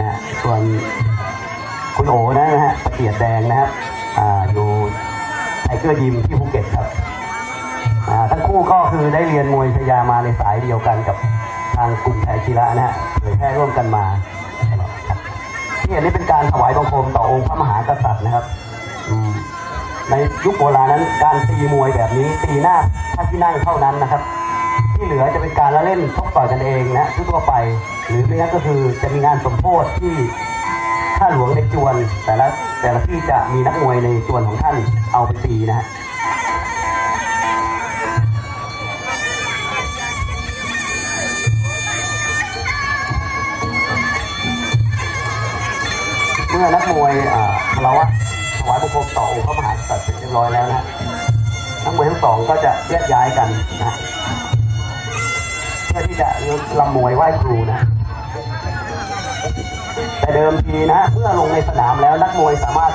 นะฮะส่วนคุณโอ๋นะฮะเกียรติแดงนะครับอ่าอยู่ Tiger Gym ที่ภูเก็ตครับอ่าทั้งคู่ก็คือได้เรียนมวยชายามาในสายเดียวกันกับทางกลุ่มไทยอชิระนะฮะเผยแพร่ร่วมกันมาตลอดครับที่เห็นนี่เป็นการถวายบังคมต่อองค์พระมหากษัตริย์นะครับในยุคโบราณนั้นการตีมวยแบบนี้ตีหน้าพระที่นั่งเท่านั้นนะครับ ที่เหลือจะเป็นการละเล่นชกต่อยกันเองนะทั่วไป หรือไม่งั้นก็คือจะมีงานสมโพธิที่ข้าหลวงในจวน แต่ละแต่ละที่จะมีนักมวยในจวนของท่านเอาไปตีนะฮะเมื่อนักมวยอ่าคารวะถวายบุคคลต่อองค์พระมหากษัตริย์เสร็จเรียบร้อยแล้วนะนักมวยทั้งสองก็จะแยกย้ายกันนะ พื่อที่จะลำมวยไหว้ครูนะ แต่เดิมทีนะเมื่อลงในสนามแล้วนักมวยสามารถ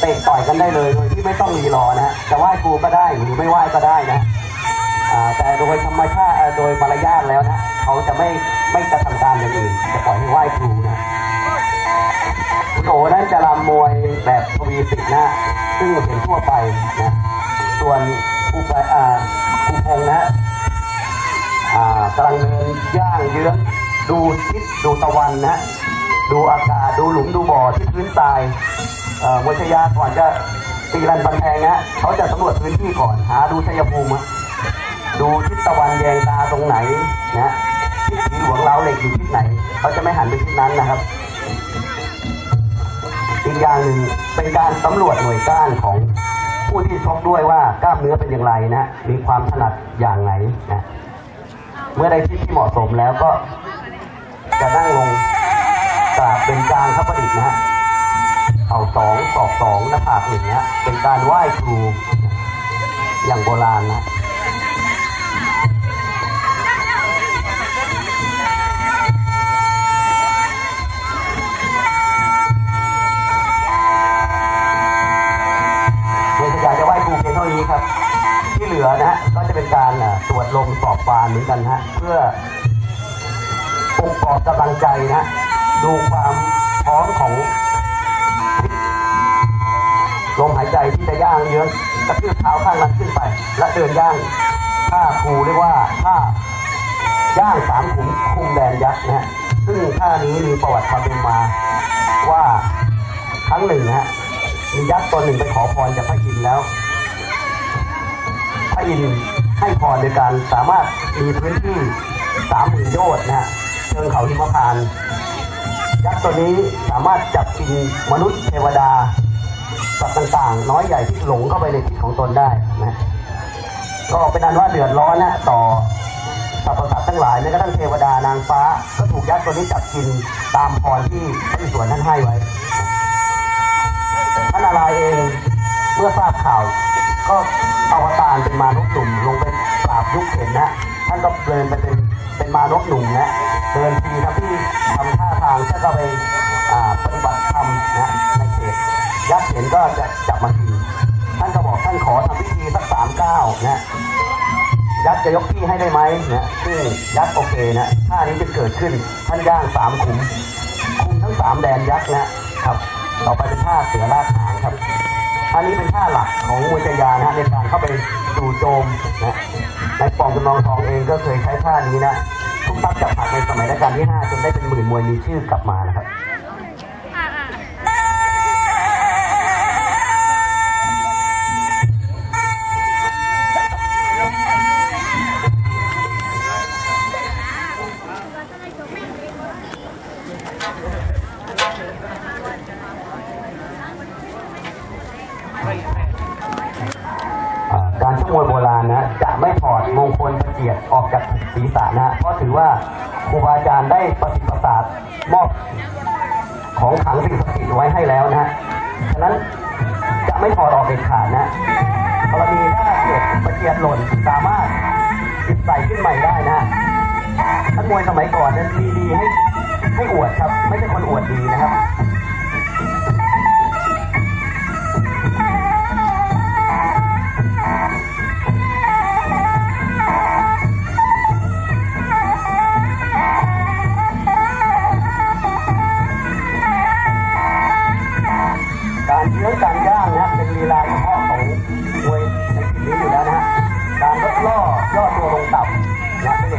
เตะต่อยกันได้เลยโดยที่ไม่ต้องรีรอนะจะไหว้ครูก็ได้หรือไม่ไหว้ก็ได้นะแต่โดยธรรมชาติโดยมารยาทแล้วนะเขาจะไม่ไม่กระทำการอย่างอื่นจะปล่อยให้ไหว้ครูนะคุณโอนั้นจะรำมวยแบบทวีสิทนะซึ่งเห็นทั่วไปนะส่วนครูไปอ่าครูพงนะ ย่างเยื้องดูทิศดูตะวันนะ ดูอากาศดูหลุมดูบ่อที่พื้นทรายอ่อมวยชยาก่อนจะตีรันบันแทงนะเขาจะสำรวจพื้นที่ก่อนหาดูชัยภูมิดูทิศตะวันแยงตาตรงไหนนะทิศสีหลวงเล้าเหล็กอยู่ทิศไหน เขาจะไม่หันไปทิศนั้นนะครับอีกอย่างหนึ่งเป็นการสำรวจหน่วยก้านของผู้ที่ชกด้วยว่ากล้ามเนื้อเป็นอย่างไรนะ มีความถนัดอย่างไหนนะ เมื่อได้ที่ที่เหมาะสมแล้วก็จะนั่งลงกราบเป็นกลางข้าประดิษฐ์นะฮะเอาสองศอกสองหน้าผากหนึ่งนะฮะเป็นการไหว้ครูอย่างโบราณนะ การตรวจลมสอบฟานเหมือนกันฮะเพื่อปลุกปลอบกำลังใจนะดูความพร้อมของลมหายใจที่จะย่างเยองกระทืบเท้าข้างนั้นขึ้นไป และเดินย่างท่าครูเรียกว่าท่าย่างสามขุมคุมแดนยักษ์นะฮะซึ่งท่านี้มีประวัติความเป็นมา ว่าครั้งหนึ่งนะฮะมียักษ์ตนหนึ่งไปขอพรจากพระอินทร์แล้วพระอินทร์ ให้พรโดยการสามารถมีพื้นที่สามหมื่นโยชน์นะฮะเชิงเขาหิมพานต์ยักษ์ตัวนี้สามารถจับกินมนุษย์เทวดาสัตว์ต่างๆ น้อยใหญ่ที่หลงเข้าไปในทิศของตนได้นะก็เป็นอันว่าเดือดร้อนนะต่อสรรพสัตว์ทั้งหลายแม้กระทั่งเทวดานางฟ้า ก็ถูกยักษ์ตัวนี้จับกินตามพรที่พระอิศวรท่านให้ไว้ท่านนารายเองเมื่อทราบข่าว ก็อวตารเป็นมานพหนุ่มลงไป ยุคเห็นนะ ท่านก็เดินไปเป็นเป็นมานพหนุ่มนะ เดินทีทำที่ทำท่าทางท่านก็ไปอ่าปฏิบัติธรรมนะในเขตยักษ์เห็นก็จะจับมากินท่านก็บอกท่านขอทำพิธีสักสามเก้านะยักษ์จะยกที่ให้ได้ไหมนะซึ่งยักษ์โอเคนะท่านี้จะเกิดขึ้นท่านย่างสามขุมคุมทั้งสามแดนยักษ์นะครับ ต่อไปเป็นท่าเสือลากหางครับอันนี้เป็นท่าหลักของมวยจยานะในการเข้าไปจู่โจมนะ ในปองจำลองทองเองก็เคยใช้ท่านี้นะทุกทัพจับผักในสมัยรัชกาลที่ 5 จนได้เป็นหมื่นมวยมีชื่อกลับมานะครับ ศีรษะนะเพราะถือว่าครูบาอาจารย์ได้ประสิทธิ์ประสาทมอบของขังสิ่งศักดิ์สิทธิ์ไว้ให้แล้วนะฉะนั้นจะไม่ถอดออกเด็ดขาดนะกรณีถ้าเกิดประเกียรติหล่นสามารถติดใส่ขึ้นใหม่ได้นะนักมวยสมัยก่อนนั้นดีๆให้ให้อวดครับ ไม่ใช่คนอวดดีนะครับ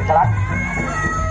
再来。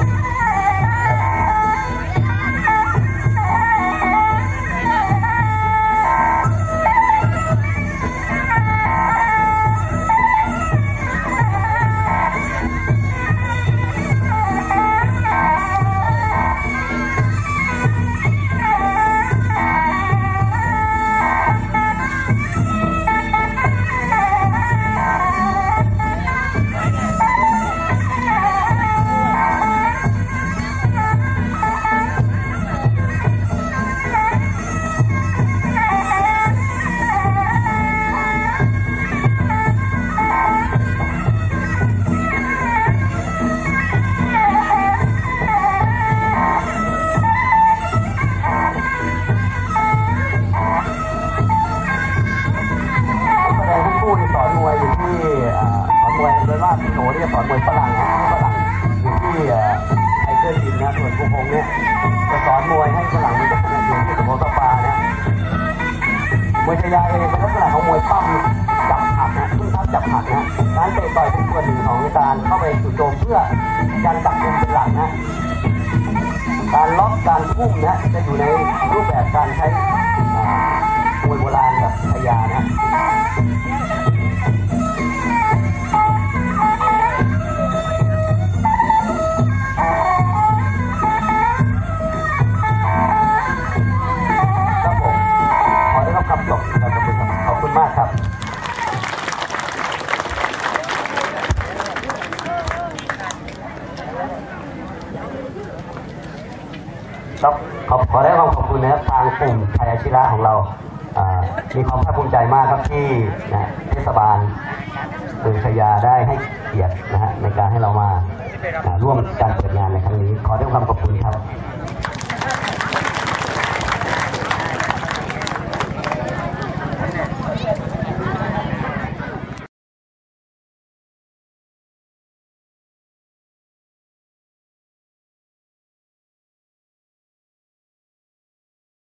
อนวยโดยมากพี่โหนนี่สอนมวยฝรั่งนะฝรั่งอยู่ที่ไทเกอร์ยิมนะส่วนครูพงเนี่ยจะสอนมวยให้ฝรั่งมันจะอยู่ที่สโมสรปานะมวยชายาเองเป็นลักษณะของมวยปั้มจับหักนะพึ่งทับจับหักนะการเตะต่อยเป็นส่วนหนึ่งของการเข้าไปจู่โจมเพื่อการจับกลุ่มเป็นหลักนะการล็อกการพุ่มนะจะอยู่ในรูปแบบการใช้ ครับขอบคุณมากครับ ครับขอขอได้ความขอบคุณนะครับทางกลุ่มไทยอาชิระของเราอ่ามีความภาคภูมิใจมากครับที่นะเทศบาลเมืองชยาได้ให้เกียรตินะฮะในการให้เรามาอ่าร่วมการเปิดงานในครั้งนี้ ขอได้ความขอบคุณครับ